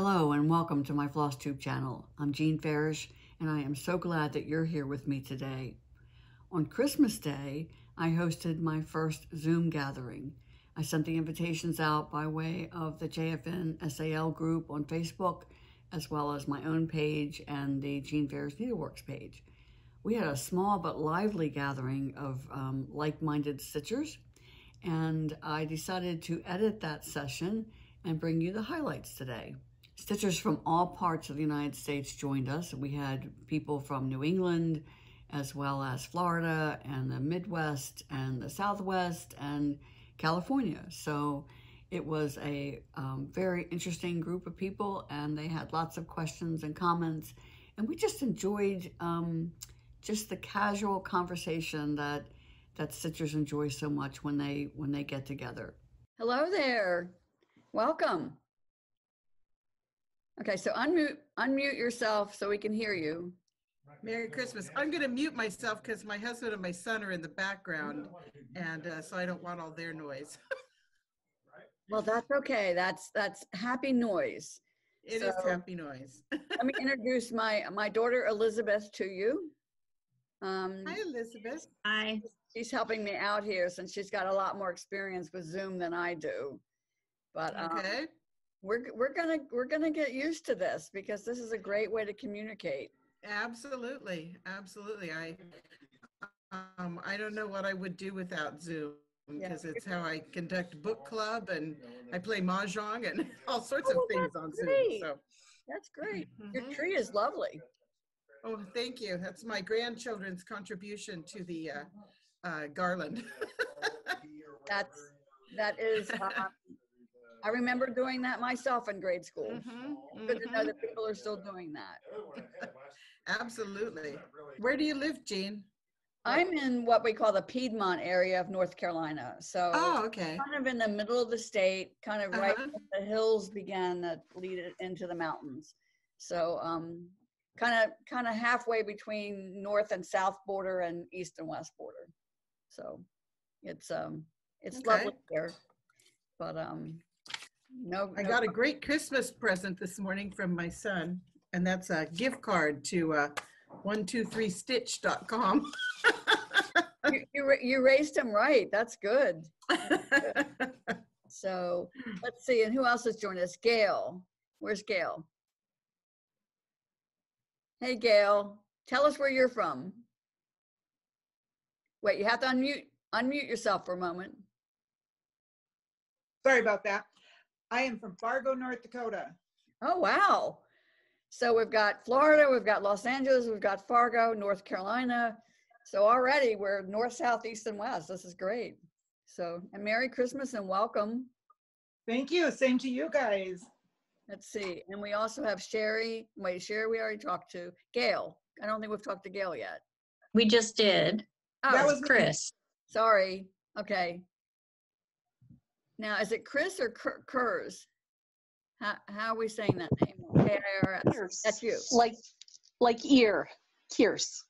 Hello and welcome to my FlossTube channel. I'm Jean Farish and I am so glad that you're here with me today. On Christmas Day, I hosted my first Zoom gathering. I sent the invitations out by way of the JFN SAL group on Facebook, as well as my own page and the Jean Farish Needleworks page. We had a small but lively gathering of um, like-minded stitchers, and I decided to edit that session and bring you the highlights today. Stitchers from all parts of the United States joined us. We had people from New England, as well as Florida and the Midwest and the Southwest and California. So it was a um, very interesting group of people and they had lots of questions and comments. And we just enjoyed um, just the casual conversation that that stitchers enjoy so much when they when they get together. Hello there. Welcome. Okay, so unmute unmute yourself so we can hear you. Merry Christmas. I'm going to mute myself because my husband and my son are in the background, and uh, so I don't want all their noise. well, that's okay. That's that's happy noise. It so, is happy noise. let me introduce my my daughter Elizabeth to you. Um, Hi, Elizabeth. Hi. She's helping me out here since she's got a lot more experience with Zoom than I do. But um, okay we're we're gonna we're gonna get used to this because this is a great way to communicate. Absolutely, absolutely. I um, I don't know what I would do without Zoom because yeah. it's how I conduct book club and I play mahjong and all sorts oh, of things on great. Zoom. So that's great. Mm-hmm. Your tree is lovely. Oh, thank you. That's my grandchildren's contribution to the uh, uh, garland. that's that is uh, I remember doing that myself in grade school. Mm-hmm, Good to know that people are still doing that. Absolutely. Where do you live, Jean? I'm in what we call the Piedmont area of North Carolina. So oh, okay. kind of in the middle of the state, kind of right uh-huh. the hills began that lead it into the mountains. So um, kind of kind of halfway between north and south border and east and west border. So it's um it's okay. lovely here. But um no, I no got a great Christmas present this morning from my son, and that's a gift card to uh, 123stitch.com. you, you, you raised him right. That's good. so let's see. And who else has joined us? Gail. Where's Gail? Hey, Gail. Tell us where you're from. Wait, you have to unmute unmute yourself for a moment. Sorry about that. I am from Fargo, North Dakota. Oh, wow. So we've got Florida, we've got Los Angeles, we've got Fargo, North Carolina. So already we're north, south, east, and west. This is great. So, and Merry Christmas and welcome. Thank you. Same to you guys. Let's see. And we also have Sherry. Wait, Sherry, we already talked to. Gail. I don't think we've talked to Gail yet. We just did. Oh, that was Chris. Sorry. Okay. Now, is it Chris or Kurz? How, how are we saying that name? K-I-R-S. That's you. Like, like ear, Kierce.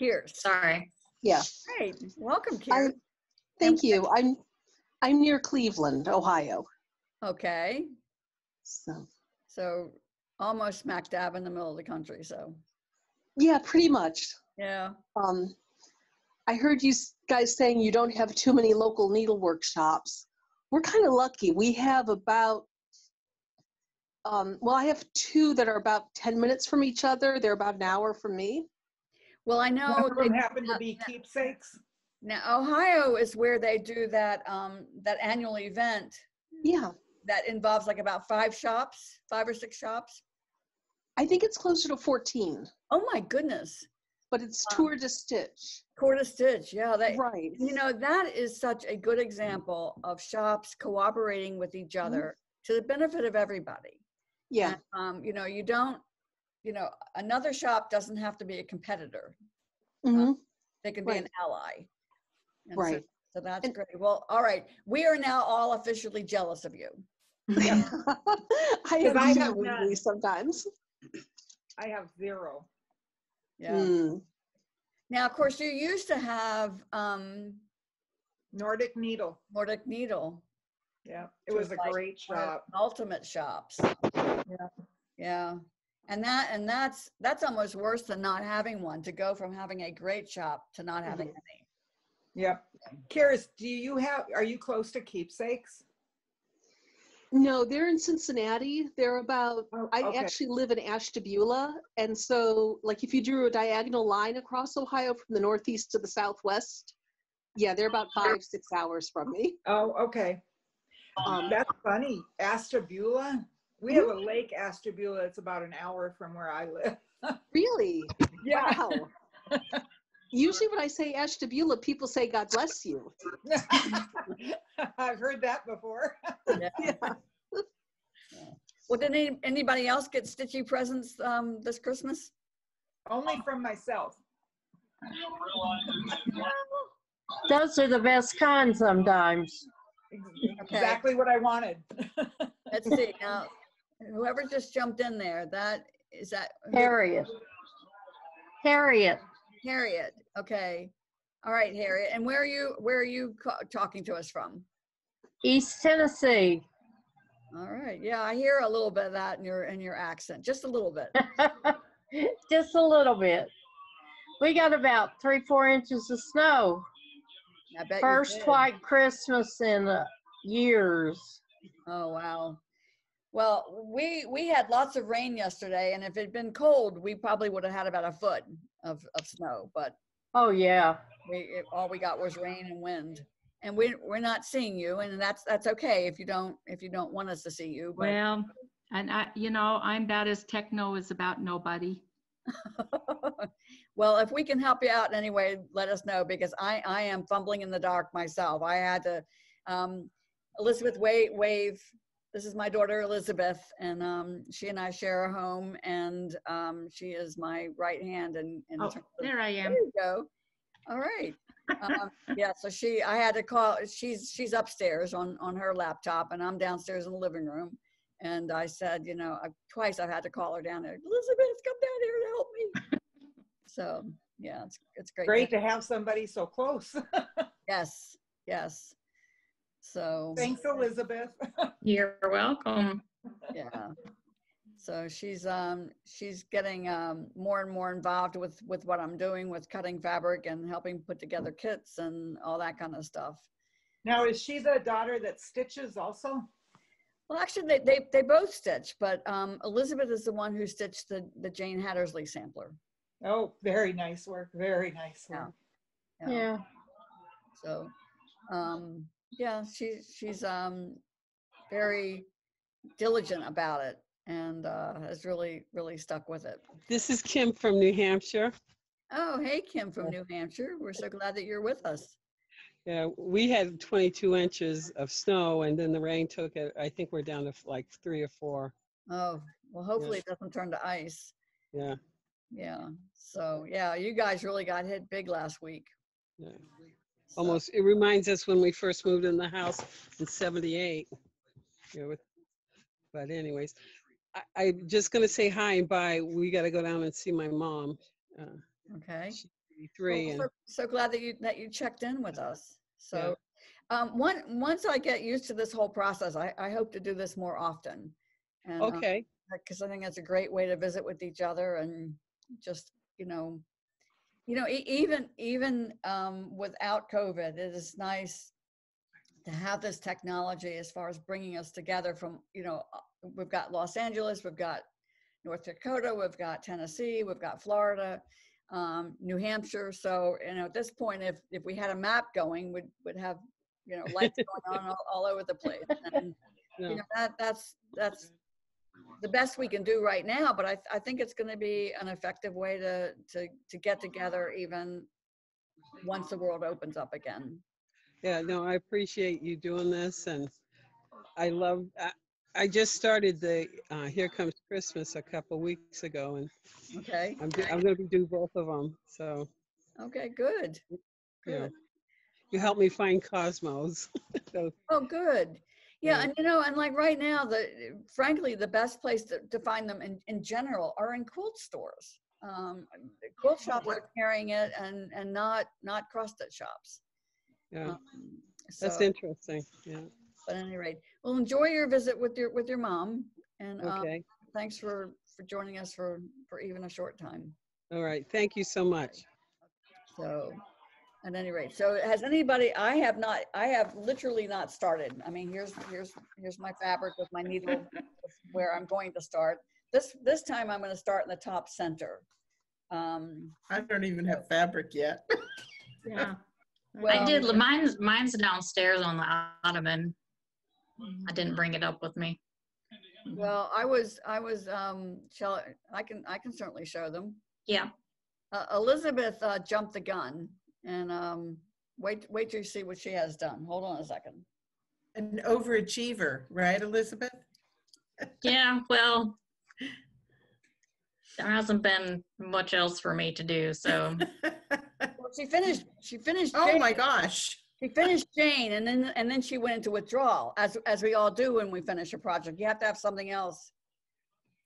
Kierce. Sorry. Yeah. Great. Welcome, Kierce. Thank you. I'm, I'm near Cleveland, Ohio. Okay. So. So almost smack dab in the middle of the country. So. Yeah, pretty much. Yeah. Um, I heard you guys saying you don't have too many local needlework shops. We're kind of lucky. We have about, um, well, I have two that are about 10 minutes from each other. They're about an hour from me. Well, I know. None of them happen to be keepsakes. Now, Ohio is where they do that um, that annual event. Yeah. That involves like about five shops, five or six shops. I think it's closer to 14. Oh my goodness but it's um, tour de stitch. Tour de stitch, yeah. That, right. You know, that is such a good example of shops cooperating with each mm-hmm. other mm-hmm. to the benefit of everybody. Yeah. And, um, you know, you don't, you know, another shop doesn't have to be a competitor. Mm-hmm. Um, they can right. be an ally. And right. So, so that's and, great. Well, all right. We are now all officially jealous of you. I have, I have sometimes. I have zero. Yeah. Mm. Now, of course, you used to have um, Nordic Needle. Nordic Needle. Yeah, it was a like great shop. Ultimate shops. Yeah. And that, and that's, that's almost worse than not having one, to go from having a great shop to not having any. Yep. Karis, do you have, are you close to keepsakes? No, they're in Cincinnati. They're about, Oh, I okay. actually live in Ashtabula. And so, like, if you drew a diagonal line across Ohio from the northeast to the southwest, yeah, they're about five, six hours from me. Oh, okay. Um, That's funny. Ashtabula? We have a lake Ashtabula. It's about an hour from where I live. really? Yeah. Wow. Usually, when I say Ashtabula, people say, God bless you. I've heard that before. Yeah. Well, did any, anybody else get stitchy presents, um, this Christmas? Only from myself. Those are the best kind sometimes. Exactly what I wanted. Let's see, now, whoever just jumped in there, that, is that? who- Harriet. Harriet, Harriet, okay. All right, Harriet, and where are you, where are you talking to us from? East Tennessee. All right, yeah, I hear a little bit of that in your, in your accent, just a little bit. Just a little bit. We got about three, four inches of snow. I bet First white Christmas in uh, years. Oh, wow. Well, we, we had lots of rain yesterday, and if it'd been cold, we probably would have had about a foot of, of snow, but Oh, yeah. we, it- all we got was rain and wind. And we, we're not seeing you, and that's, that's okay if you don't, if you don't want us to see you, but. Well, and I, you know, I'm about as techno as about nobody. Well, if we can help you out in any way, let us know because I, I am fumbling in the dark myself. I had to, um, Elizabeth Wave, Wave, this is my daughter Elizabeth, and um, she and I share a home, and um, she is my right hand. And in, Oh, of- there I there am. you go. All right. Um, yeah. So she, I had to call. She's she's upstairs on on her laptop, and I'm downstairs in the living room. And I said, you know, I, twice I've had to call her down there. Elizabeth, come down here to help me. So yeah, it's it's great. Great to have somebody so close. Yes, yes. So Thanks, Elizabeth. You're welcome. yeah. So she's um she's getting um more and more involved with with what I'm doing with cutting fabric and helping put together kits and all that kind of stuff. Now, is she the daughter that stitches also? Well, actually, they they, they both stitch, but um, Elizabeth is the one who stitched the the Jane Hattersley sampler. Oh, very nice work. Very nice Yeah. work. Yeah. So, um, yeah, she's she's um very diligent about it and uh, has really really stuck with it. This is Kim from New Hampshire. Oh, hey, Kim from New Hampshire. We're so glad that you're with us. Yeah, we had 22 inches of snow and then the rain took it. I think we're down to like three or four. Oh, well, hopefully it doesn't turn to ice. Yeah, Yeah. So, yeah, you guys really got hit big last week. yeah. So- Almost, it reminds us when we first moved in the house in 78. You know, with, but anyways, I, I'm just gonna say hi and bye. We gotta go down and see my mom. Uh, Okay. she's 83 Well, and so, so glad that you that you checked in with us. So, um, one once I get used to this whole process, I, I hope to do this more often. And, uh, okay, because I think that's a great way to visit with each other and just you know, you know, even even um, without COVID, it is nice to have this technology as far as bringing us together. From you know, uh, we've got Los Angeles, we've got North Dakota, we've got Tennessee, we've got Florida, um, New Hampshire. So you know, at this point, if if we had a map going, we'd would have you know lights going on all, all over the place. And, Yeah. you know that that's that's the best we can do right now but i, I think it's going to be an effective way to to to get together even once the world opens up again yeah, no, I appreciate you doing this and I love, I, I just started the uh, Here Comes Christmas a couple weeks ago and okay I'm, I'm gonna do both of them. So, okay good yeah. You helped me find Cosmos. So, oh good yeah and you know and like right now the frankly the best place to, to find them in, in general are in quilt stores um the quilt shops are carrying it and and not not cross stitch shops yeah, Um, that's interesting. Yeah. but at any rate, well, enjoy your visit with your with your mom, And um, Okay, thanks for, for joining us for, for even a short time. all right. Thank you so much. So, at any rate, so has anybody, I have not, I have literally not started. I mean, here's, here's, here's my fabric with my needle where I'm going to start. This, this time I'm gonna start in the top center. Um, I don't even have fabric yet. Yeah. I did, mine's, mine's downstairs on the ottoman. I didn't bring it up with me. Well, I was, I was, um, shall, I I can, I can certainly show them. Yeah, Uh, Elizabeth, uh, jumped the gun and, um, wait, wait till you see what she has done. Hold on a second. An overachiever, right, Elizabeth? yeah, well, there hasn't been much else for me to do, so, Well, she finished, she finished. Oh Jane- my gosh. She finished Jane and then, and then she went into withdrawal, as, as we all do when we finish a project. You have to have something else.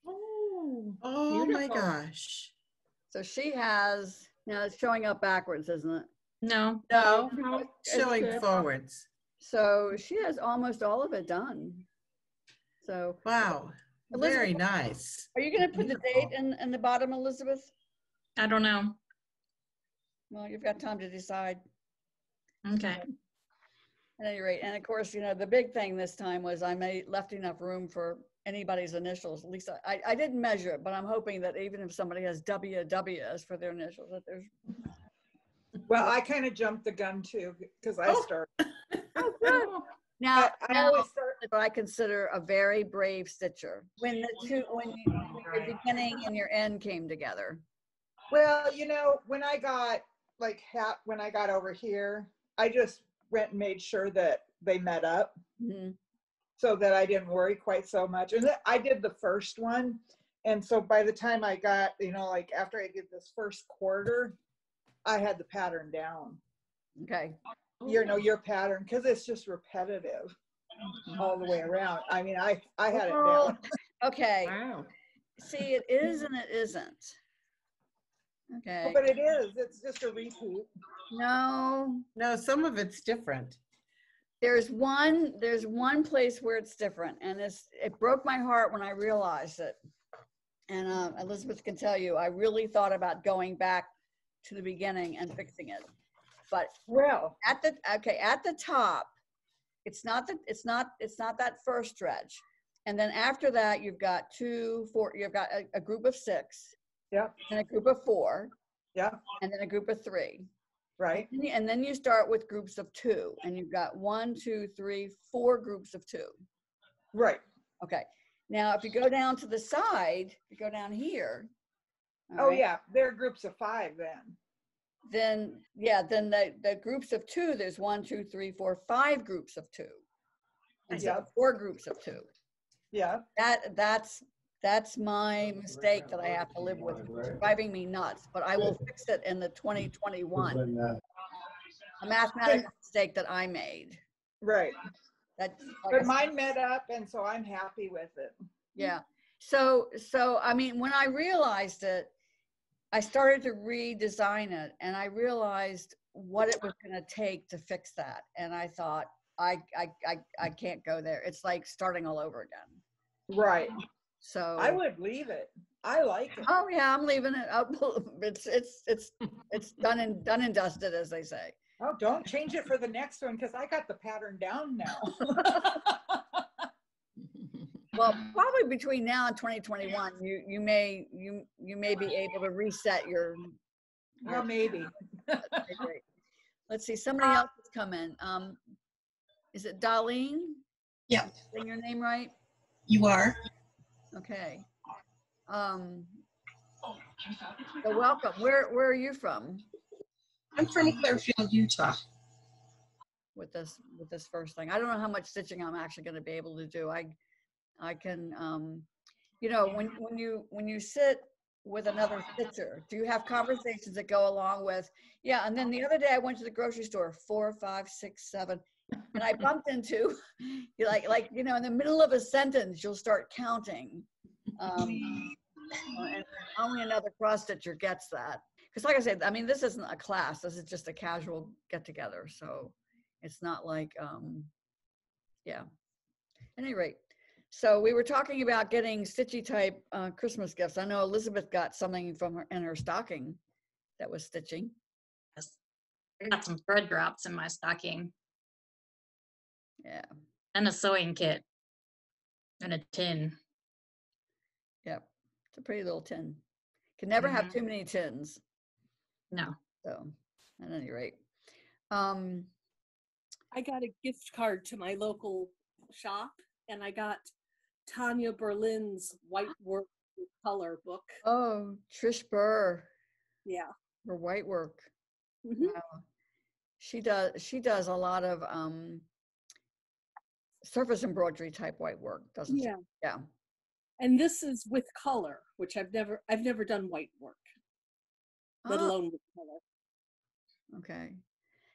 Oh, Oh my gosh. So she has, now it's showing up backwards, isn't it? no, No, No, showing good. forwards. So she has almost all of it done. So Wow. Elizabeth- Very nice. are you gonna put the date in, in the bottom, Elizabeth? I don't know. Well, you've got time to decide. Okay, At any rate, and of course, you know, the big thing this time was I made, left enough room for anybody's initials. At least I, I didn't measure it, but I'm hoping that even if somebody has WW as for their initials, that there's well, I kind of jumped the gun too, because I Oh. started. Now, But I now always start, that I consider a very brave stitcher. When the two, when you, when your beginning and your end came together. well, you know, when I got like hat, when I got over here, I just went and made sure that they met up Mhm. So that I didn't worry quite so much. And I did the first one. And so by the time I got, you know, like after I did this first quarter, I had the pattern down. Okay, You know, your pattern, because it's just repetitive all the way around. I mean, I, I had it down. okay. Wow. See, it is and it isn't. Okay, But it is, it's just a repeat. no, No, some of it's different. There's one, there's one place where it's different and it's, it broke my heart when I realized it. And uh, Elizabeth can tell you, I really thought about going back to the beginning and fixing it. But Well, at the okay at the top it's not that it's not it's not that first stretch and then after that you've got two four you've got a, a group of six yeah, and a group of four yeah, and then a group of three right. And then you start with groups of two and you've got one two three four groups of two Right. okay now if you go down to the side you go down here Oh, right, yeah, they're groups of five then. then yeah then the the groups of two there's one two three four five groups of two instead of four groups of two Yeah, that that's that's my mistake that I have to live with. It's driving me nuts, but I will fix it in the 2021. A mathematical mistake that I made. right. That like I But said, mine met up and so I'm happy with it. yeah. So so I mean when I realized it, I started to redesign it and I realized what it was going to take to fix that. And I thought I I I I can't go there. It's like starting all over again. Right. So I would leave it. I like it. Oh yeah, I'm leaving it up. It's it's it's it's done and done and dusted, as they say. Oh, don't change it for the next one because I got the pattern down now. Well, probably between now and 2021, you you may you you may be able to reset your. Well, maybe. Let's see. Somebody else has come in. Um, is it Darlene? Yeah. Saying your name right? You are. Okay. Um. So welcome. Where where are you from? I'm from Clearfield, Utah. with this with this first thing. I don't know how much stitching I'm actually going to be able to do. I I can um you know when when you when you sit with another stitcher, do you have conversations that go along with yeah? And then the other day I went to the grocery store, four, five, six, seven, and I bumped into you like like you know in the middle of a sentence you'll start counting. Um, and only another cross stitcher gets that. Because like I said, I mean this isn't a class. This is just a casual get together. So it's not like um yeah at any rate So we were talking about getting stitchy type uh, Christmas gifts. I know Elizabeth got something from her in her stocking that was stitching. Yes. I got some thread drops in my stocking Yeah. and a sewing kit and a tin. Yep. It's a pretty little tin. Can never have Mhm. too many tins. No. So at any rate. Um, I got a gift card to my local shop and I got Tanya Berlin's White Work Color book. oh, Trish Burr, Yeah. her white work. Mhm. Wow. She does she does a lot of um surface embroidery type white work, doesn't Yeah. she? Yeah. And this is with color, which I've never I've never done white work, let Oh, alone with color. okay.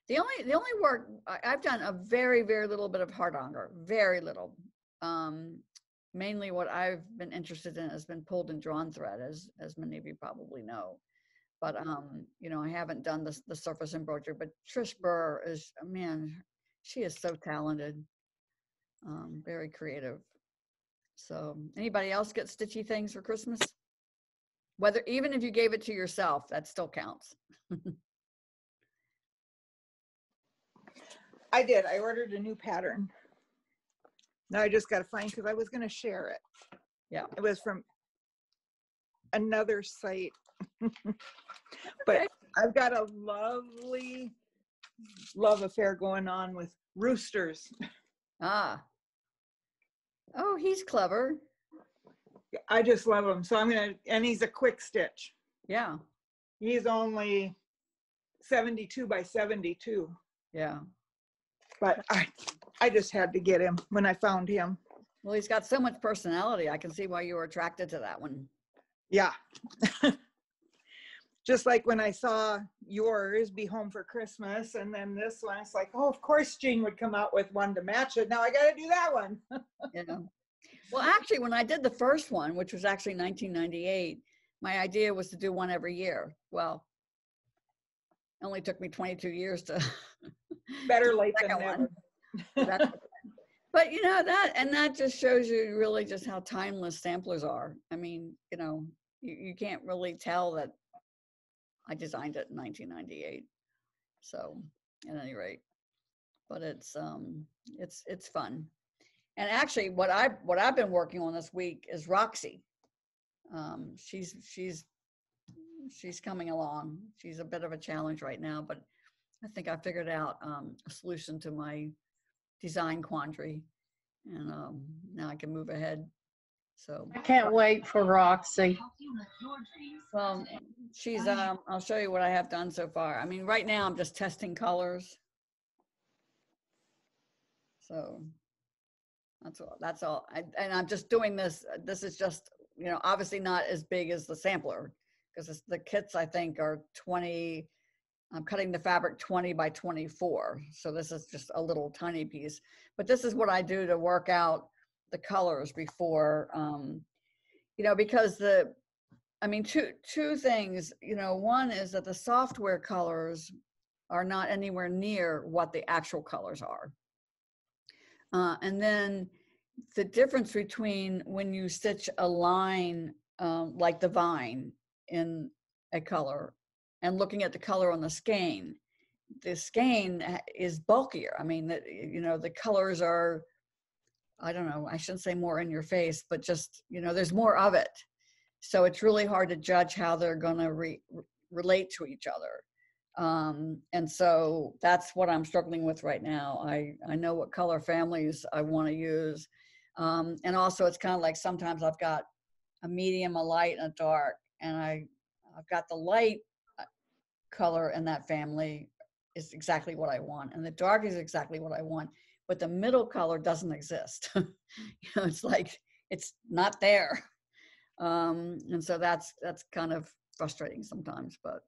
The only the only work I, I've done a very very little bit of hard hardanger, very little. Um, mainly what I've been interested in has been pulled and drawn thread, as as many of you probably know. But um, you know, I haven't done the the surface embroidery. But Trish Burr is man, she is so talented, um, very creative. So, anybody else get stitchy things for Christmas? Whether even if you gave it to yourself, that still counts. I did. I ordered a new pattern. Now I just got to find because I was going to share it. Yeah. It was from another site. but Okay. I've got a lovely love affair going on with roosters. Ah. Oh, he's clever. I just love him. So I'm going to, and he's a quick stitch. Yeah. He's only 72 by 72. Yeah. But I, I just had to get him when I found him. Well, he's got so much personality. I can see why you were attracted to that one. Yeah. Just like when I saw yours be home for Christmas and then this one, it's like, oh, of course Jean would come out with one to match it. Now I got to do that one. You know. Well, actually, when I did the first one, which was actually 1998, my idea was to do one every year. Well, it only took me 22 years to. Better late than never. one. But you know that, and that just shows you really just how timeless samplers are. I mean, you know, you, you can't really tell that I designed it in 1998. So, at any rate, but it's um, it's it's fun. And actually, what I what I've been working on this week is Roxy. Um, she's she's she's coming along. She's a bit of a challenge right now, but I think I figured out um, a solution to my design quandary, and um, now I can move ahead. So, I can't wait for Roxy. well, she's. Um, I'll show you what I have done so far. I mean, right now I'm just testing colors. So that's all. That's all. I, and I'm just doing this. This is just you know obviously not as big as the sampler because the kits I think are 20. I'm cutting the fabric 20 by 24. So this is just a little tiny piece. But this is what I do to work out the colors before, um, you know, because the, I mean, two, two things, you know, one is that the software colors are not anywhere near what the actual colors are. Uh, and then the difference between when you stitch a line um, like the vine in a color and looking at the color on the skein, the skein is bulkier. I mean, the, you know, the colors are, I don't know, I shouldn't say more in your face, but just, you know, there's more of it. So it's really hard to judge how they're going to re- re- relate to each other. Um, and so that's what I'm struggling with right now. I, I know what color families I want to use. Um, and also it's kind of like sometimes I've got a medium, a light, and a dark, and I, I've got the light uh, color in that family is exactly what I want, and the dark is exactly what I want, but the middle color doesn't exist. you know, it's like it's not there, um, and so that's that's kind of frustrating sometimes. But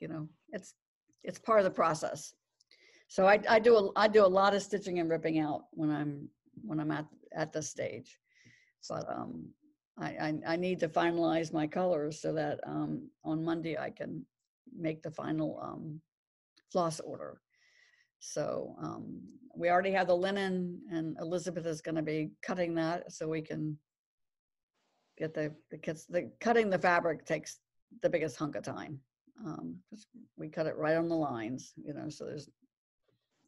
you know, it's it's part of the process. So I, I do a, I do a lot of stitching and ripping out when I'm when I'm at at this stage, but um, I, I I need to finalize my colors so that um, on Monday I can make the final um, floss order. So um, we already have the linen and Elizabeth is gonna be cutting that so we can get the, the kids, the, cutting the fabric takes the biggest hunk of time. Um, we cut it right on the lines, you know, so there's,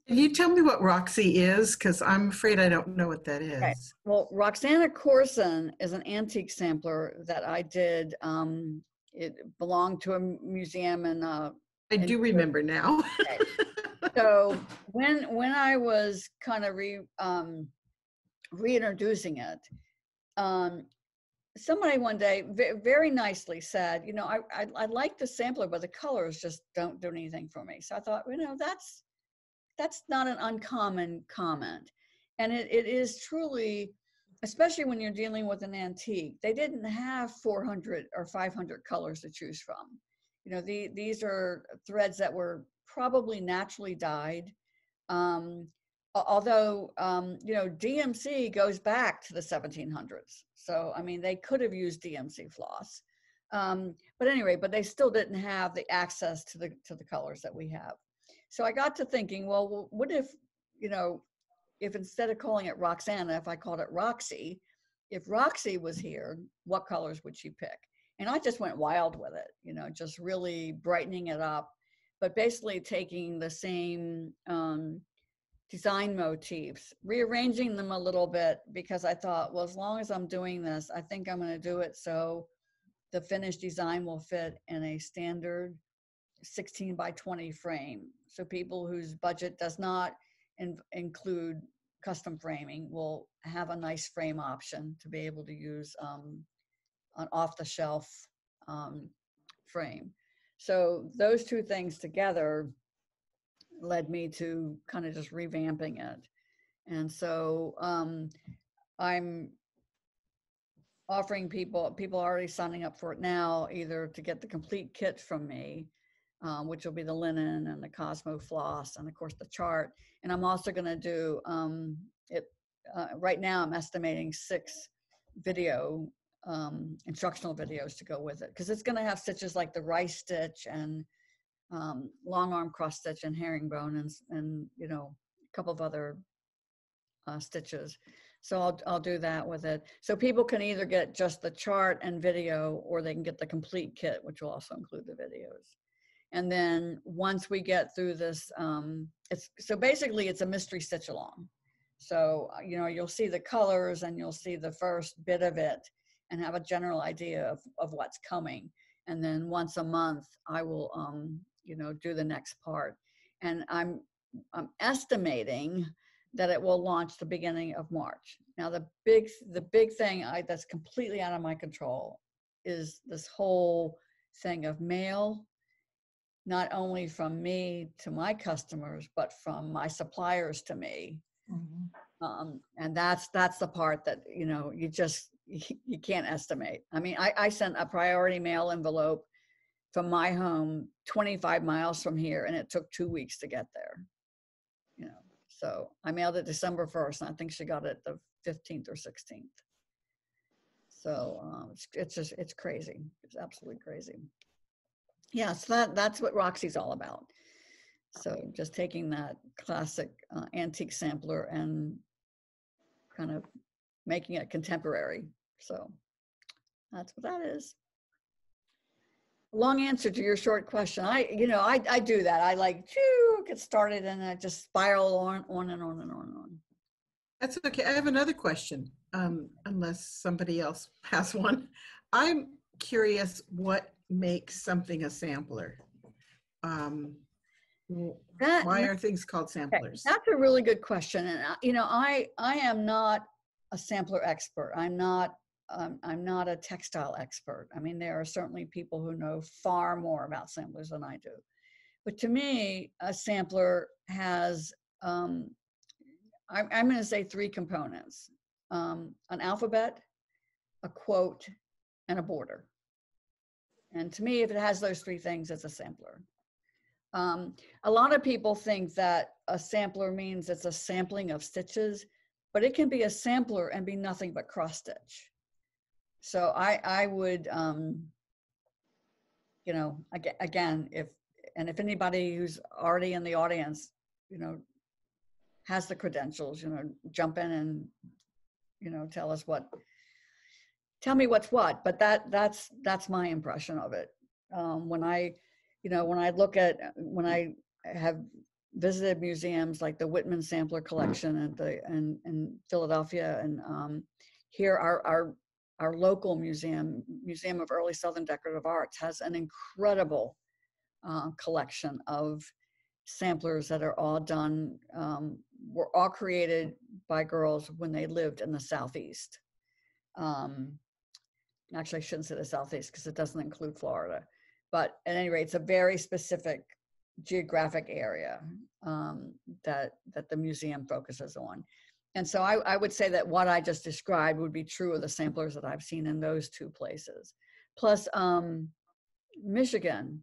Can you tell me what Roxy is? Because I'm afraid I don't know what that is. well, Roxana Corson is an antique sampler that I did. Um, it belonged to a museum in, uh, I in do remember now. So when when I was kind of re um, reintroducing it, um, somebody one day ve- very nicely said, you know, I, I I like the sampler, but the colors just don't do anything for me. So I thought, you know, that's that's not an uncommon comment, and it, it is truly. Especially when you're dealing with an antique, they didn't have 400 or 500 colors to choose from you know the, these are threads that were probably naturally dyed. um, although um, you know dmc goes back to the 1700s so i mean they could have used dmc floss. Um, but anyway but they still didn't have the access to the to the colors that we have. So i got to thinking well what if you know if instead of calling it roxana if i called it roxy if roxy was here what colors would she pick? And I just went wild with it, you know, just really brightening it up, but basically taking the same um, design motifs, rearranging them a little bit because I thought, well, as long as I'm doing this, I think I'm going to do it so the finished design will fit in a standard 16 by 20 frame. So people whose budget does not in- include custom framing will have a nice frame option to be able to use um, an off the shelf um, frame. So those two things together led me to kind of just revamping it. And so um, I'm offering people, people are already signing up for it now, either to get the complete kit from me, um, which will be the linen and the Cosmo floss, and of course the chart. And I'm also going to do um, it. Uh, right now, I'm estimating six video um, instructional videos to go with it because it's going to have stitches like the rice stitch and um, long arm cross stitch and herringbone and, and you know a couple of other uh, stitches. So I'll, I'll do that with it. So people can either get just the chart and video or they can get the complete kit, which will also include the videos. And then once we get through this, um, it's so basically it's a mystery stitch along. So, uh, you know, you'll see the colors and you'll see the first bit of it and have a general idea of, of what's coming. And then once a month, I will, um, you know, do the next part. And I'm, I'm estimating that it will launch the beginning of March. Now, the big, the big thing I, that's completely out of my control is this whole thing of mail, not only from me to my customers, but from my suppliers to me um, and that's that's the part that you know you just you can't estimate. I mean I, I sent a priority mail envelope from my home 25 miles from here and it took two weeks to get there. You know so i mailed it december 1st and i think she got it the 15th or 16th so um, it's, it's just it's crazy. It's absolutely crazy. Yeah so that that's what roxy's all about. So just taking that classic uh, antique sampler and kind of making it contemporary. So that's what that is. Long answer to your short question. I, you know, I, I do that. I like to get started and I just spiral on, on and on and on and on. That's okay. I have another question, um, unless somebody else has one. I'm curious what makes something a sampler. Um, That, why are things called Okay, samplers? That's a really good question, and you know, I I am not a sampler expert. I'm not I'm not a textile expert. I mean, there are certainly people who know far more about samplers than I do. But to me, a sampler has um, I'm, I'm going to say three components: um, an alphabet, a quote, and a border. And to me, if it has those three things, it's a sampler. Um, a lot of people think that a sampler means it's a sampling of stitches, but it can be a sampler and be nothing but cross stitch. So I, I would, um, you know, again, if, and if anybody who's already in the audience you know, has the credentials, you know, jump in and, you know, tell us what, tell me what's what. But that that's that's my impression of it. Um, when I, you know, when I look at when I have visited museums like the Whitman Sampler Collection at the in, in Philadelphia and um, here our our our local museum, Museum of Early Southern Decorative Arts, has an incredible uh, collection of samplers that are all done, um, were all created by girls when they lived in the Southeast. Um, actually, I shouldn't say the Southeast because it doesn't include Florida. But at any rate, it's a very specific geographic area um, that that the museum focuses on. And so I, I would say that what I just described would be true of the samplers that I've seen in those two places. Plus, um, Michigan,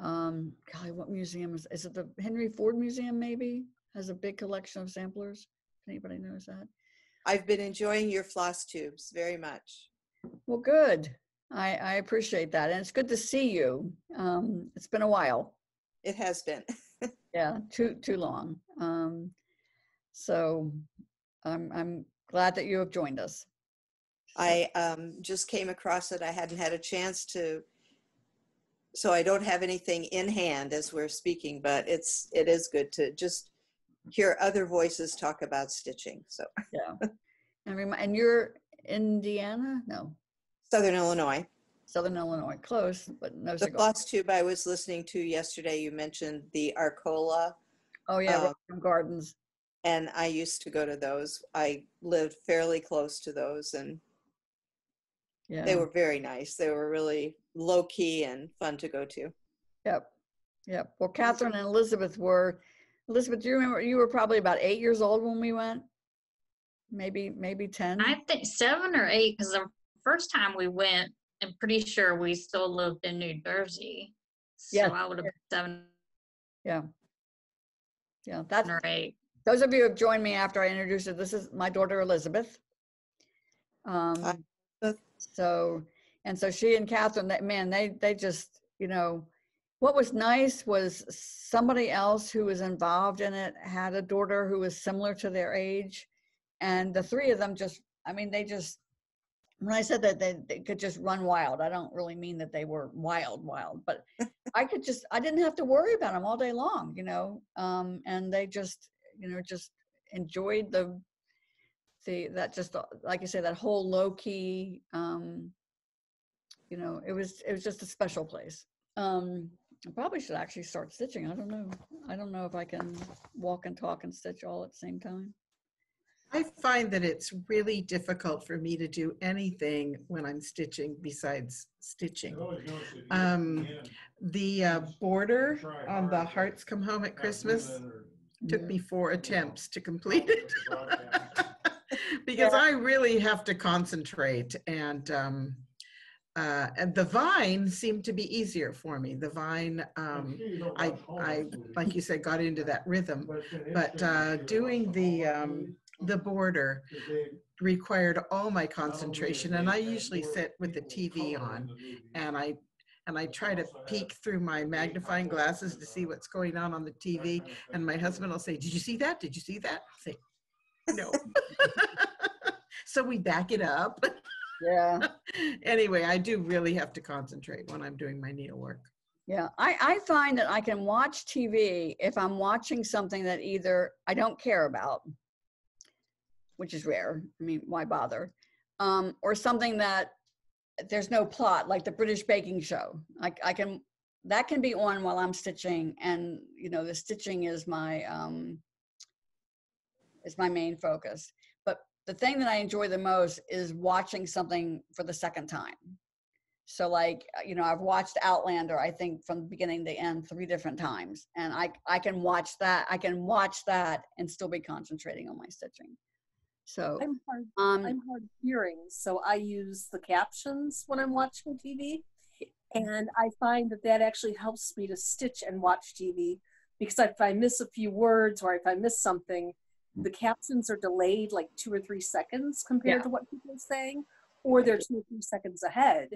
um, golly, what museum is, is it the Henry Ford Museum maybe? Has a big collection of samplers. Anybody knows that. I've been enjoying your floss tubes very much. Well, good. I, I appreciate that. And it's good to see you. Um, it's been a while. It has been. yeah, too, too long. Um, so I'm, I'm glad that you have joined us. I um, just came across it. I hadn't had a chance to, so I don't have anything in hand as we're speaking, but it's it is good to just hear other voices talk about stitching. So yeah, and, remi- and you're Indiana? No, Southern Illinois. Southern Illinois, close, but no The cigar. floss tube I was listening to yesterday, you mentioned the Arcola. Oh yeah, um, Gardens. And I used to go to those. I lived fairly close to those, and Yeah. they were very nice. They were really low key and fun to go to. Yep. Yep. Well, Catherine and Elizabeth were, Elizabeth, do you remember, you were probably about eight years old when we went? Maybe, maybe 10? I think seven or eight, because the first time we went, I'm pretty sure we still lived in New Jersey. So Yes. I would have been seven Yeah. Yeah, that's, or eight. Those of you who have joined me after I introduced her, this is my daughter Elizabeth. Um, so, and so she and Catherine, that man, they, they just, you know, what was nice was somebody else who was involved in it had a daughter who was similar to their age. And the three of them just, I mean, they just, when I said that they, they could just run wild, I don't really mean that they were wild, wild, but I could just, I didn't have to worry about them all day long, you know? Um, and they just, you know, just enjoyed the, the, that just, uh, like I say, that whole low key, um, you know, it was, it was just a special place. Um, I probably should actually start stitching. I don't know. I don't know if I can walk and talk and stitch all at the same time. I find that it's really difficult for me to do anything when I'm stitching besides stitching. Um, the uh, border on the Hearts Come Home at Christmas took me four attempts to complete it. because I really have to concentrate and um, uh, and the vine seemed to be easier for me. The vine, um, I, I, like you said, got into that rhythm, but uh, doing the um, the border required all my concentration, and I usually sit with the TV on, and I and I try to peek through my magnifying glasses to see what's going on on the TV, and my husband will say, "Did you see that? Did you see that?" I'll say, "No." so we back it up. Yeah. anyway, I do really have to concentrate when I'm doing my needlework. Yeah, I, I find that I can watch TV if I'm watching something that either I don't care about, which is rare. I mean, why bother? Um, or something that there's no plot, like the British Baking Show. I, I can that can be on while I'm stitching, and you know the stitching is my um, is my main focus. But the thing that I enjoy the most is watching something for the second time. So like, uh, you know, I've watched Outlander, I think from beginning to end three different times. And I, I can watch that, I can watch that and still be concentrating on my stitching. So, I'm hard, um, I'm hard hearing, so I use the captions when I'm watching TV. And I find that that actually helps me to stitch and watch TV because if I miss a few words or if I miss something, the captions are delayed like two or three seconds compared Yeah. to what people are saying, or they're two or three seconds ahead.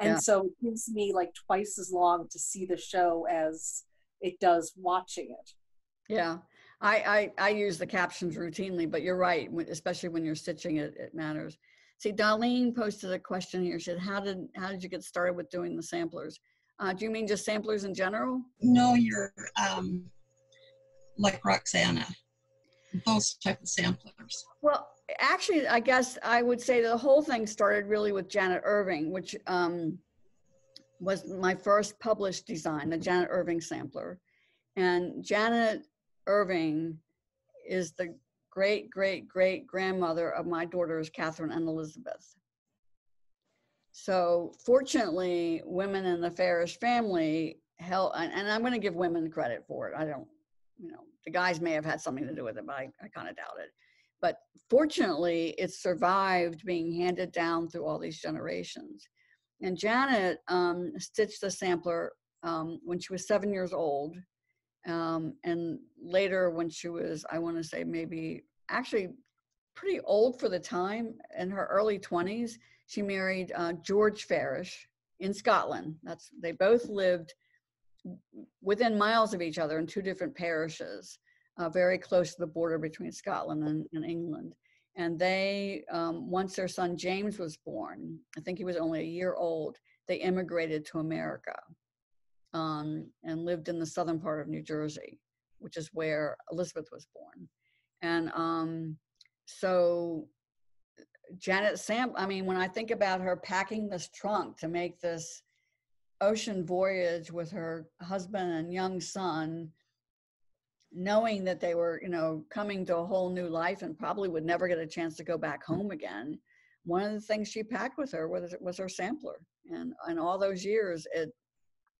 And Yeah. so it gives me like twice as long to see the show as it does watching it. yeah. I, I, I use the captions routinely, but you're right, especially when you're stitching it, it matters. See, Darlene posted a question here. She said, how did, how did you get started with doing the samplers? Uh, do you mean just samplers in general? No, you're um, like Roxana, those type of samplers. Well, actually, I guess I would say the whole thing started really with Janet Irving, which um, was my first published design, the Janet Irving sampler. And Janet Irving is the great, great, great grandmother of my daughters, Catherine and Elizabeth. So fortunately, women in the Farish family held, and, and I'm going to give women credit for it. I don't, you know, the guys may have had something to do with it, but I, I kind of doubt it. But fortunately, it survived being handed down through all these generations. And Janet um, stitched the sampler um, when she was seven years old. Um, and later, when she was, I want to say maybe actually pretty old for the time, in her early 20s, she married uh, George Farish in Scotland. That's they both lived within miles of each other in two different parishes, uh, very close to the border between Scotland and, and England. And they, um, once their son James was born, I think he was only a year old, they immigrated to America um, and lived in the southern part of New Jersey, which is where Elizabeth was born. And um, so Janet Sam, I mean, when I think about her packing this trunk to make this ocean voyage with her husband and young son, knowing that they were, you know, coming to a whole new life and probably would never get a chance to go back home again. One of the things she packed with her was was her sampler, and and all those years it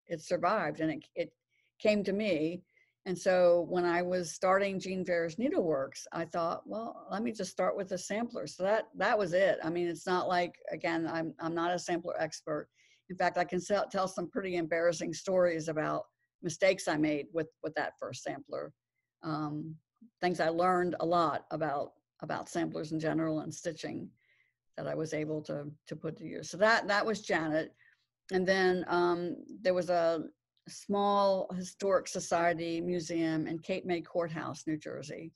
it survived, and it it came to me. And so when I was starting Jean Farish Needleworks, I thought, well, let me just start with a sampler. So that that was it. I mean, it's not like again, I'm I'm not a sampler expert. In fact, I can sell, tell some pretty embarrassing stories about mistakes I made with with that first sampler. Um, things I learned a lot about about samplers in general and stitching that I was able to to put to use. So that that was Janet, and then um, there was a small historic society museum in Cape May Courthouse, New Jersey,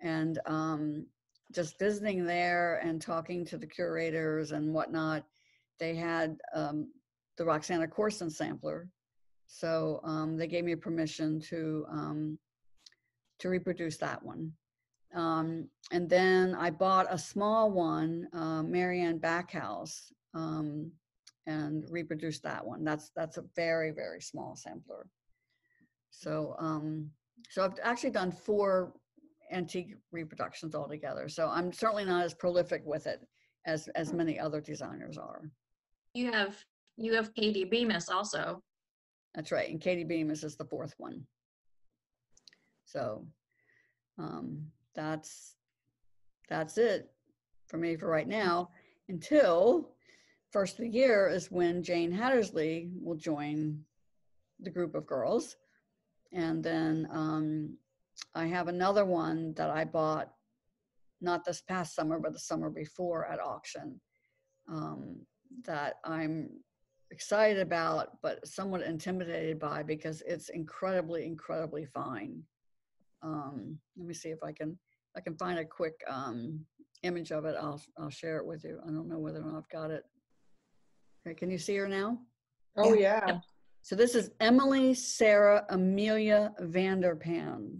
and um, just visiting there and talking to the curators and whatnot. They had um, the Roxana Corson sampler, so um, they gave me permission to um, to reproduce that one. Um, and then I bought a small one, uh, Marianne Backhouse, um, and reproduce that one. That's that's a very very small sampler. So um, so I've actually done four antique reproductions altogether. So I'm certainly not as prolific with it as as many other designers are. You have you have Katie Bemis also. That's right. And Katie Bemis is the fourth one. So um, that's that's it for me for right now until first of the year is when Jane Hattersley will join the group of girls. And then um, I have another one that I bought not this past summer, but the summer before at auction um, that I'm excited about, but somewhat intimidated by because it's incredibly, incredibly fine. Um, let me see if I can I can find a quick um, image of it. I'll I'll share it with you. I don't know whether or not I've got it. Okay, can you see her now? Oh, yeah. So this is Emily Sarah Amelia Vanderpan,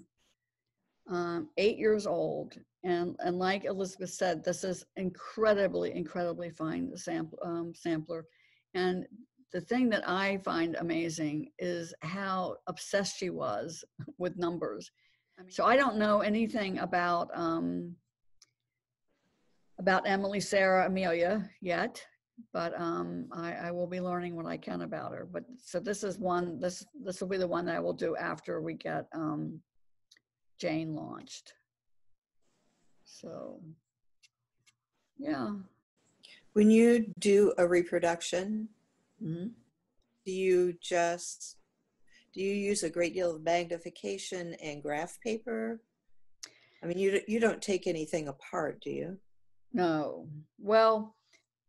um, eight years old. And, and like Elizabeth said, this is incredibly, incredibly fine sample, um, sampler. And the thing that I find amazing is how obsessed she was with numbers. So I don't know anything about um, about Emily Sarah Amelia yet, but um, I, I will be learning what I can about her. But so this is one. This this will be the one that I will do after we get um, Jane launched. So yeah. When you do a reproduction, Mhm. do you just do you use a great deal of magnification and graph paper? I mean, you you don't take anything apart, do you? No. Well,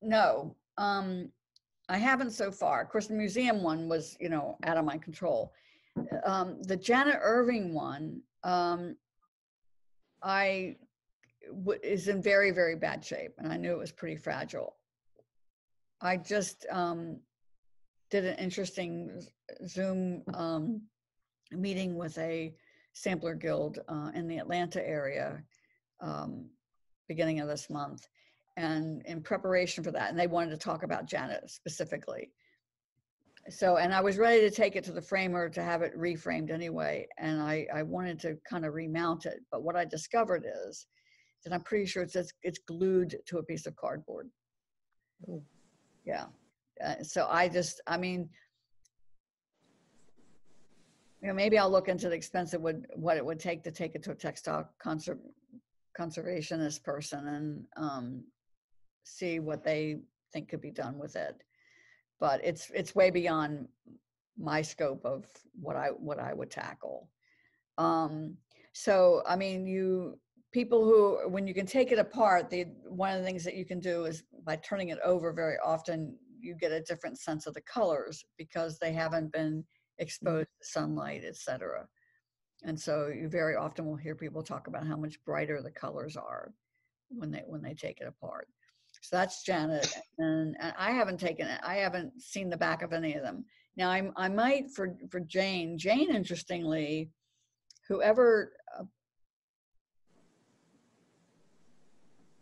no. Um, I haven't so far. Of course, the museum one was, you know, out of my control. Um, the Janet Irving one, um, I w- is in very, very bad shape, and I knew it was pretty fragile. I just um, did an interesting Zoom um, meeting with a sampler guild uh, in the Atlanta area um, beginning of this month. And in preparation for that, and they wanted to talk about Janet specifically. So, and I was ready to take it to the framer to have it reframed anyway. And I, I wanted to kind of remount it. But what I discovered is that I'm pretty sure it's, it's glued to a piece of cardboard. Yeah. Uh, so I just, I mean, you know, maybe I'll look into the expense of would, what it would take to take it to a textile conser- conservationist person and um, see what they think could be done with it. But it's it's way beyond my scope of what I what I would tackle. Um, so I mean, you people who when you can take it apart, the one of the things that you can do is by turning it over very often you get a different sense of the colors because they haven't been exposed to sunlight, etc. And so you very often will hear people talk about how much brighter the colors are when they when they take it apart. So that's Janet, and, and I haven't taken it. I haven't seen the back of any of them. Now I'm I might for for Jane. Jane, interestingly, whoever uh,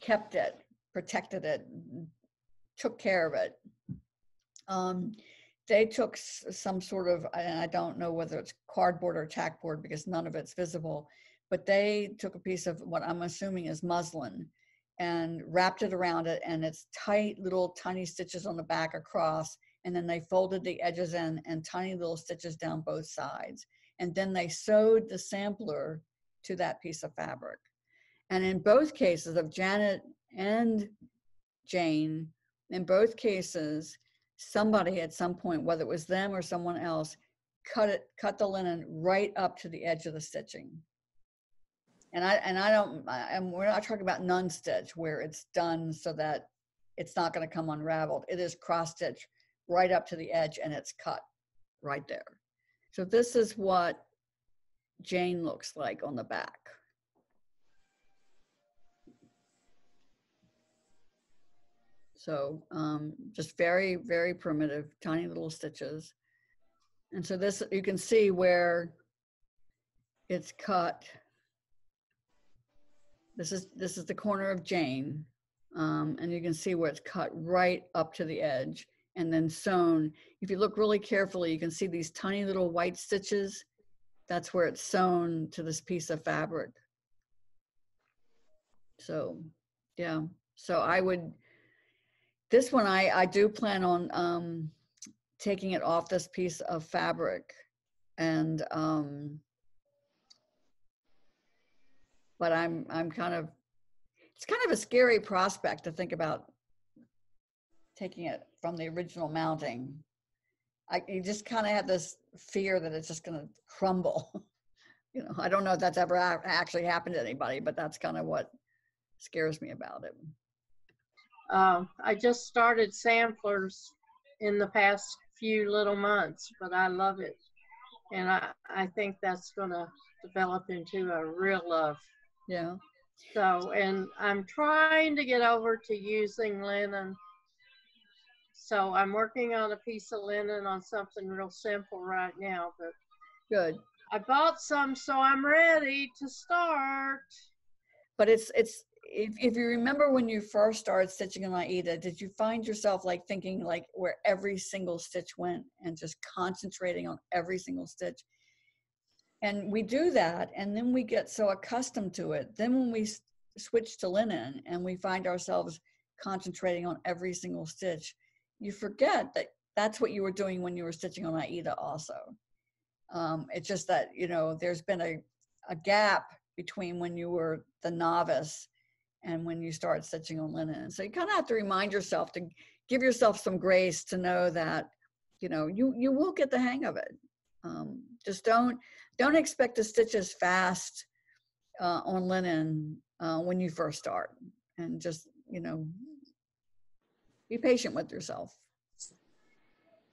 kept it, protected it, took care of it. Um, they took some sort of, and I don't know whether it's cardboard or tack board because none of it's visible, but they took a piece of what I'm assuming is muslin and wrapped it around it and it's tight little tiny stitches on the back across and then they folded the edges in and tiny little stitches down both sides. And then they sewed the sampler to that piece of fabric. And in both cases of janet and jane in both cases somebody at some point whether it was them or someone else cut it cut the linen right up to the edge of the stitching and I and I don't I, and we're not talking about nun stitch where it's done so that it's not going to come unraveled. It is cross stitch right up to the edge and it's cut right there. So this is what Jane looks like on the back. So um, just very, very primitive, tiny little stitches. And so this, you can see where it's cut this is this is the corner of Jane, um, and you can see where it's cut right up to the edge and then sewn. If you look really carefully, you can see these tiny little white stitches. That's where it's sewn to this piece of fabric. So, yeah. So I would. This one I I do plan on um, taking it off this piece of fabric, and um, but I'm I'm kind of it's kind of a scary prospect to think about taking it from the original mounting. I you just kind of have this fear that it's just going to crumble. you know, I don't know if that's ever actually happened to anybody, but that's kind of what scares me about it. Um, I just started samplers in the past few little months, but I love it. And I, I think that's going to develop into a real love. Yeah. So, and I'm trying to get over to using linen. So I'm working on a piece of linen on something real simple right now, but Good. I bought some, so I'm ready to start. But it's it's if if you remember when you first started stitching in Aida, did you find yourself like thinking like where every single stitch went and just concentrating on every single stitch? And we do that, and then we get so accustomed to it. Then when we s- switch to linen and we find ourselves concentrating on every single stitch, you forget that that's what you were doing when you were stitching on Aida also. Um, it's just that, you know, there's been a, a gap between when you were the novice and when you start stitching on linen. So you kind of have to remind yourself to give yourself some grace to know that, you know, you, you will get the hang of it. Um, just don't, don't expect to stitch as fast uh, on linen uh, when you first start and just, you know, be patient with yourself.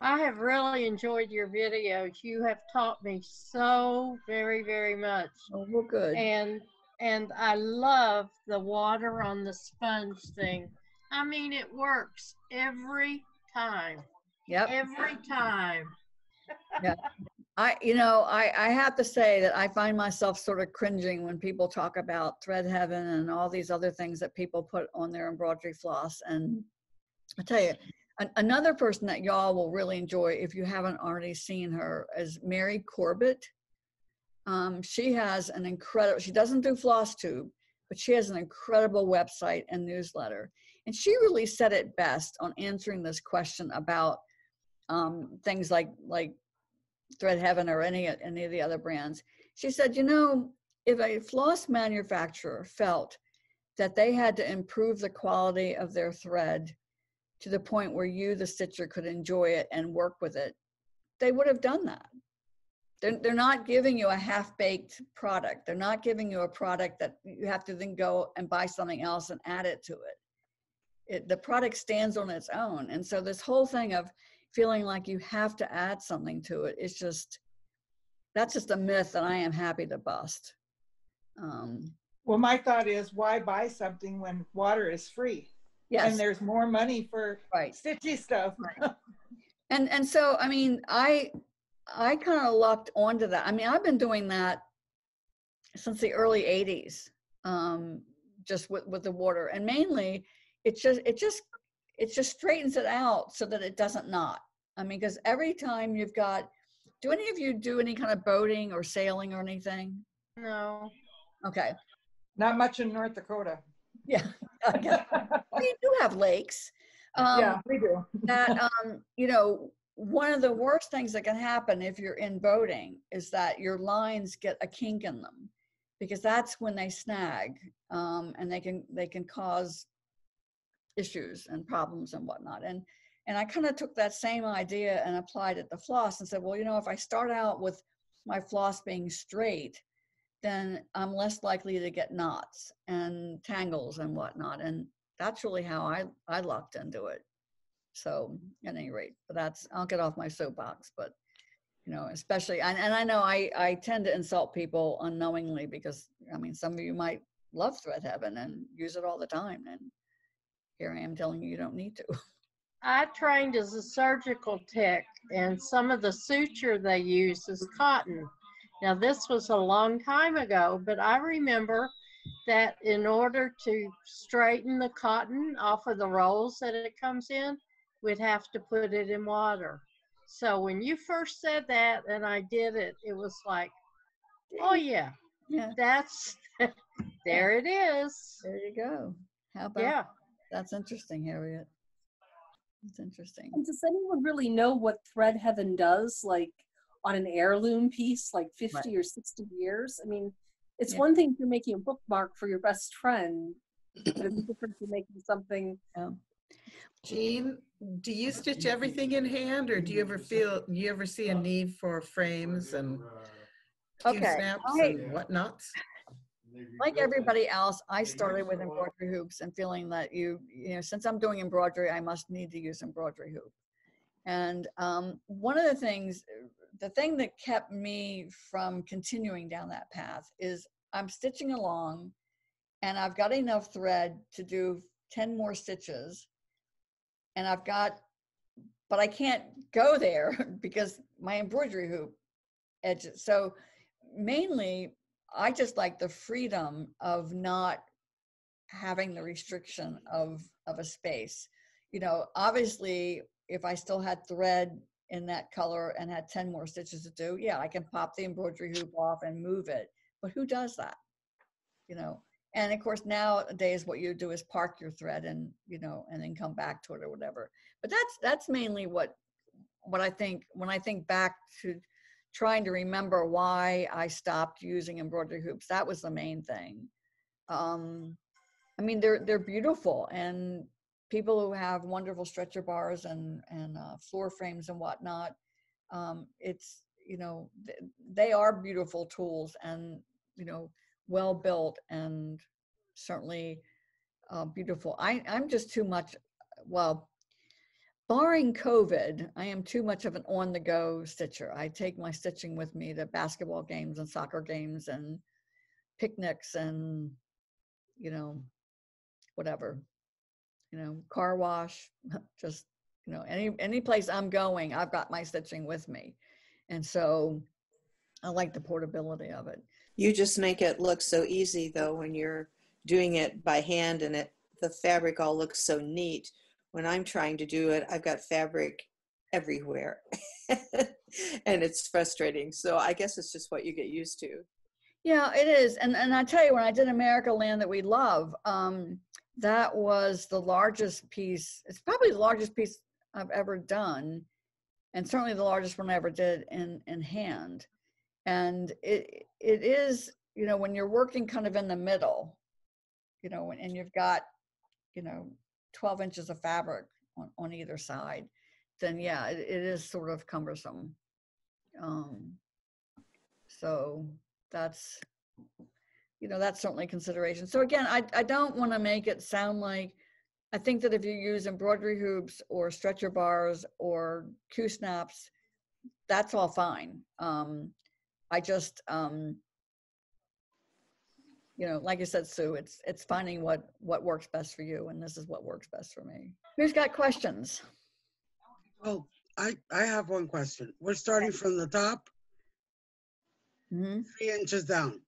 I have really enjoyed your videos. You have taught me so very, very much. Oh, well, good. And And I love the water on the sponge thing. I mean, it works every time. Yep. Every time. Yeah. I, you know, I, I have to say that I find myself sort of cringing when people talk about thread heaven and all these other things that people put on their embroidery floss. And I tell you, an, another person that y'all will really enjoy if you haven't already seen her is Mary Corbett. Um, she has an incredible, she doesn't do floss tube, but she has an incredible website and newsletter. And she really said it best on answering this question about um, things like like Thread Heaven or any any of the other brands. She said, you know, if a floss manufacturer felt that they had to improve the quality of their thread to the point where you, the stitcher, could enjoy it and work with it, they would have done that. They're, they're not giving you a half-baked product. They're not giving you a product that you have to then go and buy something else and add it to it. it the product stands on its own. And so this whole thing of feeling like you have to add something to it. it is just, that's just a myth that I am happy to bust. Um, Well, my thought is why buy something when water is free? yes. And there's more money for Right. stitchy stuff. And and so I mean I I kind of lucked onto that. I mean I've been doing that since the early 80s um just with with the water and mainly it just it just it just straightens it out so that it doesn't knot. I mean because every time you've got do any of you do any kind of boating or sailing or anything? No. Okay. Not much in North Dakota. Yeah. we do have lakes. Um, Yeah, we do. that um, you know one of the worst things that can happen if you're in boating is that your lines get a kink in them because that's when they snag um, and they can they can cause issues and problems and whatnot and and i kind of took that same idea and applied it to floss and said well you know if i start out with my floss being straight then i'm less likely to get knots and tangles and whatnot and that's really how i i lucked into it so at any rate, but that's, I'll get off my soapbox, but you know, especially, and, and I know I, I tend to insult people unknowingly because, I mean, some of you might love Thread Heaven and use it all the time. And here I am telling you, you don't need to. I trained as a surgical tech, and some of the suture they use is cotton. Now, this was a long time ago, but I remember that in order to straighten the cotton off of the rolls that it comes in, we'd have to put it in water. So when you first said that and I did it, it was like, oh yeah, Yeah, that's there it is. there you go. How about, Yeah. That's interesting, Harriet. That's interesting. And does anyone really know what Thread Heaven does, like on an heirloom piece, like 50 or 60 years? I mean, it's Yeah. one thing if you're making a bookmark for your best friend, but it's different if you're making something. Yeah. Jean, do you stitch everything in hand or do you ever feel, you ever see a need for frames and Q Okay, snaps I- and whatnots? Like everybody else, I started with embroidery hoops and feeling that you, you know, since I'm doing embroidery, I must need to use embroidery hoop. And um, one of the things, the thing that kept me from continuing down that path is I'm stitching along and I've got enough thread to do 10 more stitches. And I've got, but I can't go there because my embroidery hoop edges. So mainly I just like the freedom of not having the restriction mm-hmm. of of a space. You know, obviously, if I still had thread in that color and had 10 more stitches to do, yeah, I can pop the embroidery hoop off and move it. But who does that? You know, and of course nowadays what you do is park your thread and you know and then come back to it or whatever. But that's that's mainly what what I think when I think back to trying to remember why I stopped using embroidery hoops. That was the main thing. Um, I mean, they're they're beautiful, and people who have wonderful stretcher bars and and uh, floor frames and whatnot, um, it's you know th- they are beautiful tools and you know well built and certainly uh, beautiful. I I'm just too much. Well, barring COVID, I am too much of an on the go stitcher. I take my stitching with me to basketball games and soccer games and picnics and, you know, whatever, you know, car wash, just, you know, any, any place I'm going, I've got my stitching with me. And so I like the portability of it. You just make it look so easy though when you're doing it by hand and it the fabric all looks so neat. When I'm trying to do it, I've got fabric everywhere. and it's frustrating. So I guess it's just what you get used to. Yeah, it is. And and I tell you, when I did America Land that we love, um, that was the largest piece. It's probably the largest piece I've ever done, and certainly the largest one I ever did in in hand. And it it is, you know, when you're working kind of in the middle, you know, and you've got, you know, 12 inches of fabric on, on either side, then yeah, it, it is sort of cumbersome. Um, so that's, you know, that's certainly consideration. So again, I, I don't want to make it sound like, I think that if you use embroidery hoops or stretcher bars or Q snaps, that's all fine. Um, I just, um, you know, like I said, Sue, it's it's finding what what works best for you, and this is what works best for me. Who's got questions? Oh, I, I have one question. We're starting from the top, hmm three inches down.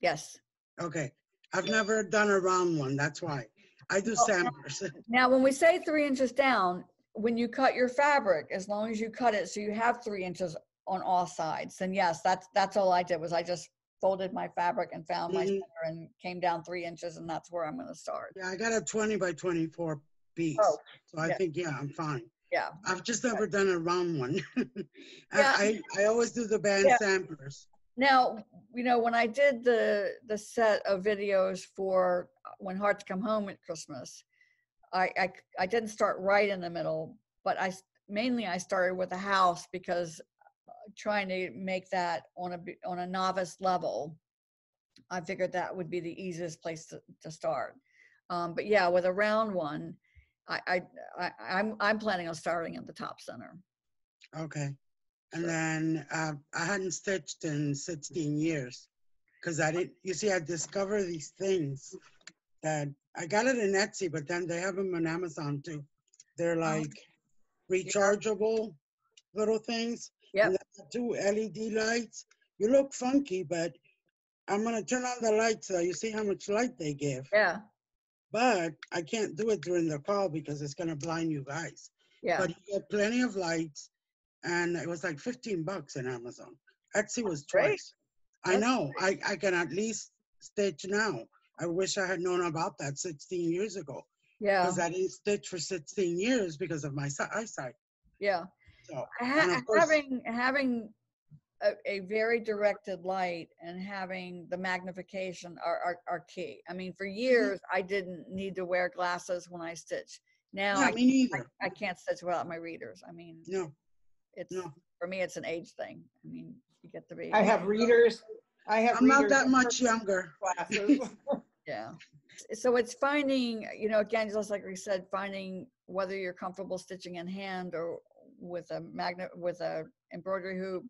Yes. Okay. I've never done a round one. That's why. I do Oh, samplers. Now, when we say three inches down, when you cut your fabric, as long as you cut it so you have three inches on all sides, then yes, that's that's all I did was I just folded my fabric and found my Mhm. center and came down three inches, and that's where I'm going to start. Yeah, I got a 20 by 24 piece. Oh, So I yeah. think, yeah, I'm fine. Yeah. I've just never done a round one. Yeah. I, I, I always do the band Yeah. samplers. Now, you know, when I did the the set of videos for uh, when Hearts Come Home at Christmas, I I didn't start right in the middle, but I mainly I started with a house because trying to make that on a on a novice level, I figured that would be the easiest place to, to start. Um, but yeah, with a round one, I, I I I'm I'm planning on starting at the top center. Okay. And then uh, I hadn't stitched in 16 years because I didn't, you see, I discovered these things that I got it in Etsy, but then they have them on Amazon too. They're like rechargeable little things. Yep. And they have Two LED lights. You look funky, but I'm gonna turn on the lights so you see how much light they give. Yeah. But I can't do it during the call because it's gonna blind you guys. Yeah. But you get plenty of lights, and it was like 15 bucks in Amazon. Etsy was twice. I know. I, I can at least stitch now. I wish I had known about that 16 years ago Yeah. because I didn't stitch for 16 years because of my eyesight. Yeah. So, Ha- course, having having a, a very directed light and having the magnification are, are, are key. I mean, Mm-hmm. for years I didn't need to wear glasses when I stitch. Now Yeah, I, me I, neither. I can't stitch without my readers. I mean, no, it's no. for me it's an age thing. I mean, you get to be. I have readers. I have I'm not that much younger. Classes. Yeah. So it's finding, you know, again, just like we said, finding whether you're comfortable stitching in hand or with a magnet with a embroidery hoop,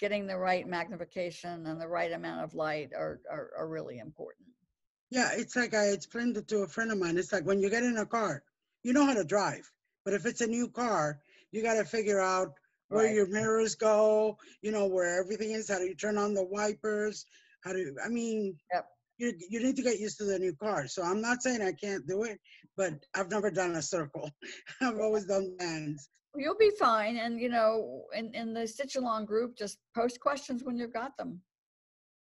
getting the right magnification and the right amount of light are are, are really important. Yeah, it's like I explained it to a friend of mine. It's like when you get in a car, you know how to drive, but if it's a new car, you got to figure out where Right. your mirrors go, you know, where everything is. How do you turn on the wipers? How do I mean? Yep. You you need to get used to the new car. So I'm not saying I can't do it, but I've never done a circle. I've always done bands. You'll be fine. And you know, in, in the stitch along group, just post questions when you've got them.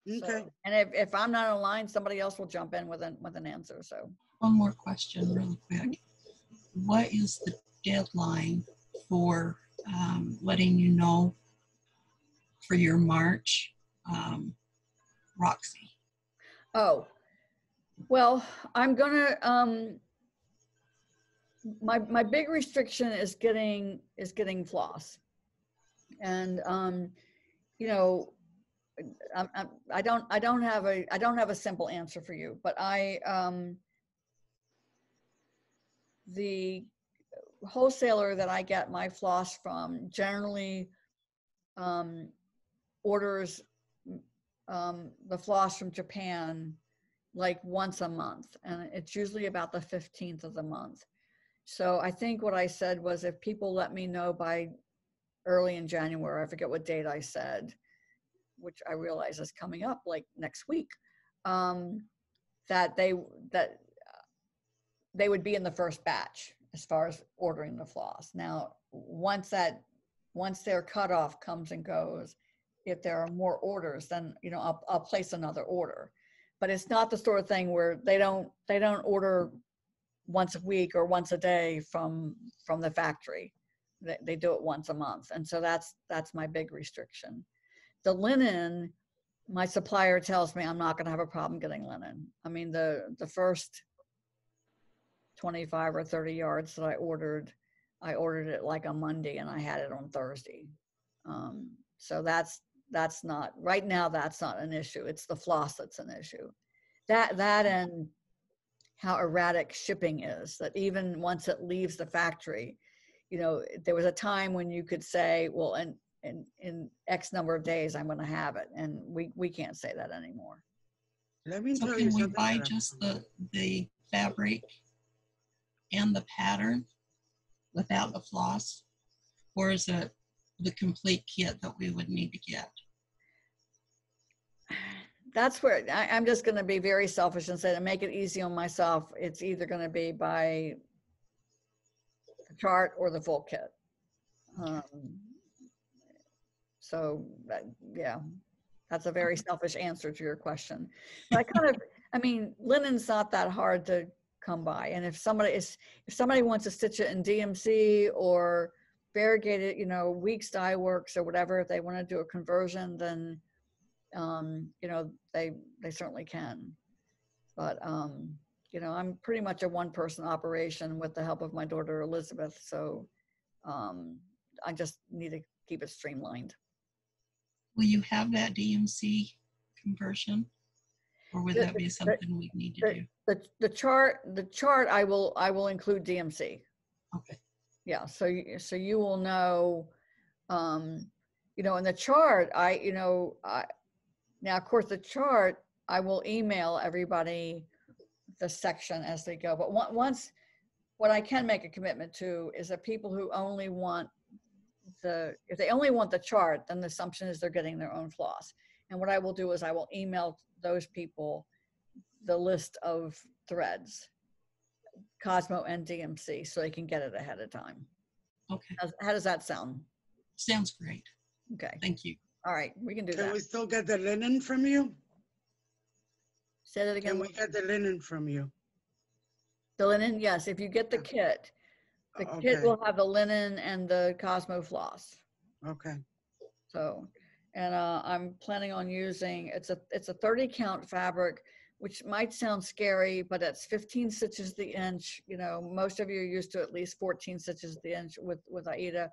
So- Okay. and if, if I'm not online, somebody else will jump in with an with an answer. So One more question really quick. What is the deadline for um, letting you know for your March, um, Roxy? Oh, well, I'm gonna, um, my, my big restriction is getting, is getting floss. And, um, you know, I'm, I'm, I don't, I don't have a, I don't have a simple answer for you, but I, um, the wholesaler that I get my floss from generally, um, orders um, the floss from Japan like once a month, and it's usually about the 15th of the month. So I think what I said was if people let me know by early in January, I forget what date I said, which I realize is coming up like next week, um, that they that they would be in the first batch as far as ordering the floss. Now, once that once their cutoff comes and goes, if there are more orders, then you know I'll, I'll place another order. But it's not the sort of thing where they don't they don't order once a week or once a day from from the factory. They, they do it once a month, and so that's that's my big restriction. The linen, my supplier tells me I'm not going to have a problem getting linen. I mean the the first 25 or 30 yards that I ordered, I ordered it like a Monday and I had it on Thursday. Um, so that's that's not right now that's not an issue. It's the floss that's an issue. That that mm. and how erratic shipping is that even once it leaves the factory you know there was a time when you could say well in in, in x number of days i'm going to have it and we we can't say that anymore. Let me So tell can you we buy that just the, the fabric and the pattern without the floss? Or is it the complete kit that we would need to get? that's where I, i'm just going to be very selfish and say to make it easy on myself it's either going to be by the chart or the full kit um, so that, yeah that's a very selfish answer to your question but i kind of i mean linen's not that hard to come by and if somebody is if somebody wants to stitch it in dmc or variegated you know weeks dye works or whatever if they want to do a conversion then um, you know, they they certainly can. But um, you know, I'm pretty much a one person operation with the help of my daughter Elizabeth. So um, I just need to keep it streamlined. Will you have that DMC conversion? Or would The- that be the- something we need to The, do? the the chart the chart I will I will include DMC. Okay. Yeah, so you, so you will know, um, you know, in the chart, I, you know, I, now, of course, the chart, I will email everybody the section as they go. But once, what I can make a commitment to is that people who only want the, if they only want the chart, then the assumption is they're getting their own floss. And what I will do is I will email those people the list of threads, Cosmo and DMC, so they can get it ahead of time. Okay. How's- How does that sound? Sounds great. Okay, Thank you. all right, we can do that. Can we still get the linen from you? Say that again. Can again. we get the linen from you? The linen, yes, if you get the kit, the O- kit okay. will have the linen and the Cosmo floss. Okay, So, and uh, I'm planning on using, it's a, it's a 30 count fabric, which might sound scary, but it's 15 stitches the inch. You know, most of you are used to at least 14 stitches the inch with, with Aida.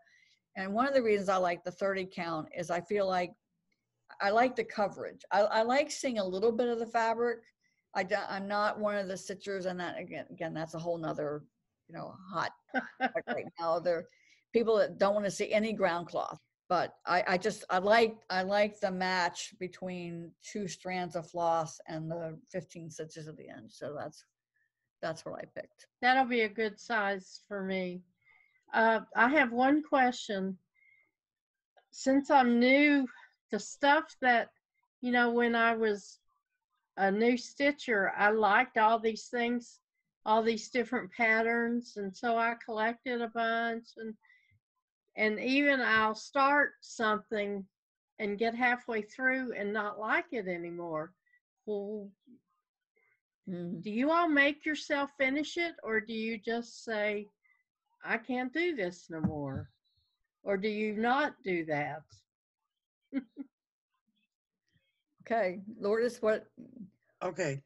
And one of the reasons I like the 30 count is I feel like I like the coverage. I, I like seeing a little bit of the fabric. I don't, I'm not one of the stitchers and that again, again, that's a whole nother, you know, hot right now. There people that don't want to see any ground cloth. But I, I just I like I like the match between two strands of floss and the 15 stitches at the end. So that's that's what I picked. That'll be a good size for me. Uh, I have one question. Since I'm new, the stuff that, you know, when I was a new stitcher, I liked all these things, all these different patterns. And so I collected a bunch and, and even I'll start something and get halfway through and not like it anymore. Well, Mhm. do you all make yourself finish it or do you just say i can't do this no more or do you not do that Okay, Lourdes, what? okay.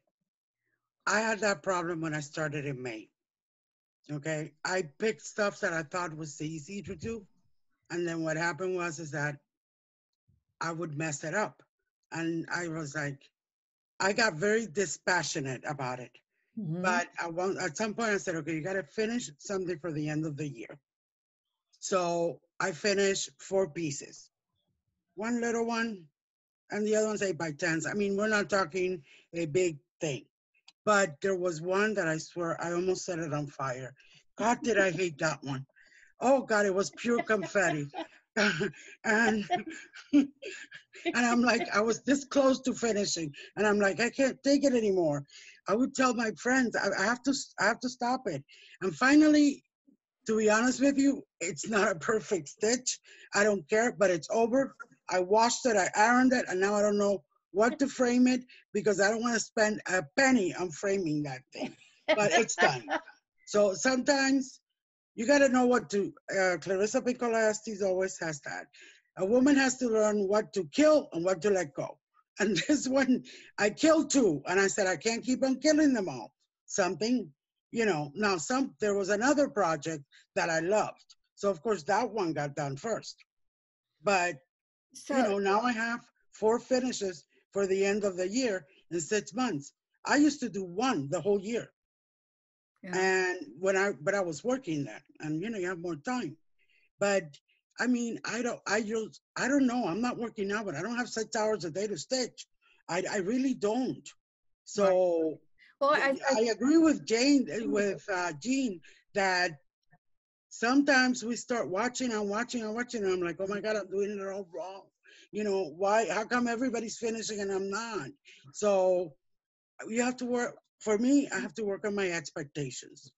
I had that problem when I started in May. Okay, I picked stuff that I thought was easy to do. And then what happened was is that I would mess it up. And I was like, I got very dispassionate about it. Mhm. But at one at some point I said, okay, you gotta finish something for the end of the year. So I finished four pieces. One little one, and the other one's eight by tens. I mean, we're not talking a big thing. But there was one that I swear I almost set it on fire. God, did I hate that one. Oh God, it was pure confetti. and and I'm like, I was this close to finishing, and I'm like, I can't take it anymore. I would tell my friends, I, I have to, I have to stop it. And finally, to be honest with you, it's not a perfect stitch. I don't care, but it's over. I washed it, I ironed it, and now I don't know what to frame it because I don't want to spend a penny on framing that thing. But it's done. So sometimes you got to know what to. Uh, Clarissa Pinkola Estes always has that. A woman has to learn what to kill and what to let go. And this one, I killed two, and I said I can't keep on killing them all. Something, you know. Now, some there was another project that I loved, so of course that one got done first. But So, you know, now I have four finishes for the end of the year in six months. I used to do one the whole year. Yeah. And when I, but I was working then, and you know, you have more time. But I mean, I don't, I just, I don't know. I'm not working now, but I don't have six hours a day to stitch. I, I really don't. So well, I, I agree with Jane, with uh, Jean, that sometimes we start watching and watching and watching, and I'm like, oh my God, I'm doing it all wrong. You know, why, how come everybody's finishing and I'm not? So you have to work, for me, I have to work on my expectations.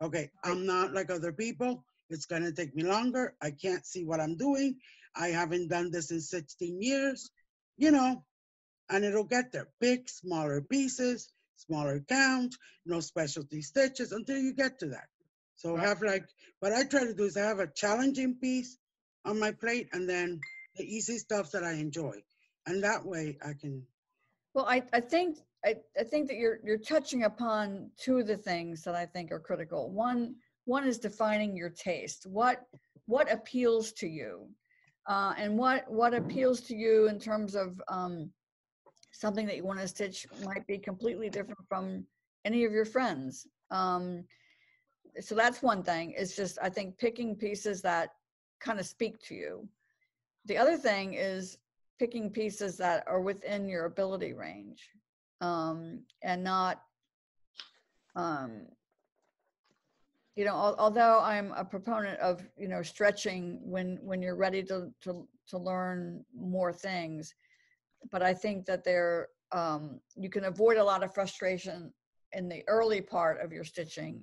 Okay, I'm not like other people. It's gonna take me longer. I can't see what I'm doing. I haven't done this in 16 years, you know, and it'll get there. Big, smaller pieces, smaller count, no specialty stitches until you get to that. So have like, what I try to do is I have a challenging piece on my plate and then the easy stuff that I enjoy. And that way I can, Well, I, I think I, I think that you're you're touching upon two of the things that I think are critical. One one is defining your taste. What what appeals to you, uh, and what what appeals to you in terms of um, something that you want to stitch might be completely different from any of your friends. Um, so that's one thing. It's just I think picking pieces that kind of speak to you. The other thing is picking pieces that are within your ability range um, and not um, you know al- although i'm a proponent of you know stretching when when you're ready to to, to learn more things but i think that there um, you can avoid a lot of frustration in the early part of your stitching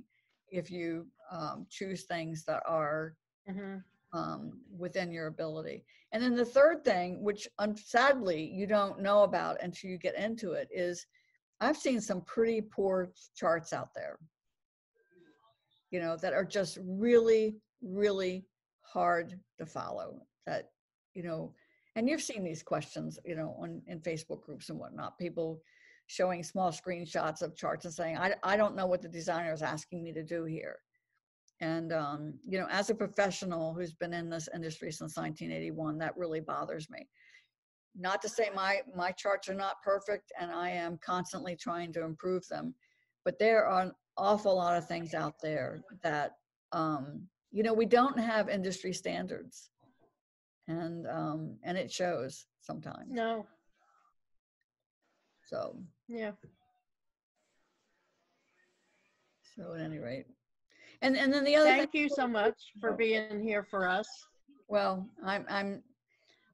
if you um, choose things that are Mhm. Um, within your ability. And then the third thing, which um, sadly you don't know about until you get into it, is I've seen some pretty poor charts out there, you know, that are just really, really hard to follow. That, you know, and you've seen these questions, you know, on in Facebook groups and whatnot, people showing small screenshots of charts and saying, I, I don't know what the designer is asking me to do here. And, um, you know, as a professional who's been in this industry since 1981, that really bothers me. Not to say my, my charts are not perfect and I am constantly trying to improve them, but there are an awful lot of things out there that, um, you know, we don't have industry standards. And, um, and it shows sometimes. No, So, yeah. so at any rate. And, and then the other thing. Thank you so much for being here for us. Well, I'm, I'm,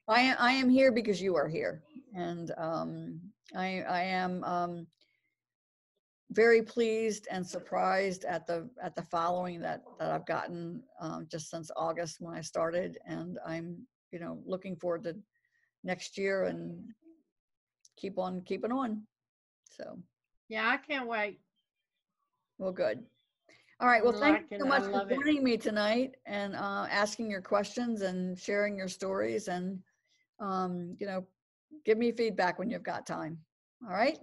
I am, I am here because you are here. And um, I, I am um, very pleased and surprised at the, at the following that, that I've gotten um, just since August when I started. And I'm, you know, looking forward to next year and keep on keeping on. So, Yeah, I can't wait. well, good. All right. Well, thank you so like it. I much for love it. joining me tonight and uh, asking your questions and sharing your stories and, um, you know, give me feedback when you've got time. All right.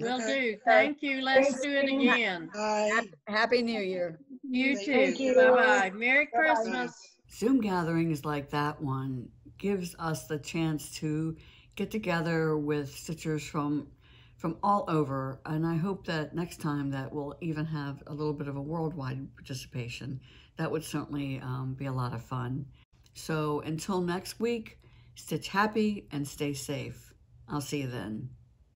Will Okay. do. Thank you. Let's Thanks, do it again. Bye. Happy, Happy New Year. You Thank too. you. Bye-bye. Merry Christmas. Zoom gatherings like that one gives us the chance to get together with stitchers from from all over and i hope that next time that we'll even have a little bit of a worldwide participation. That would certainly um, be a lot of fun. So until next week stitch happy and stay safe. I'll see you then.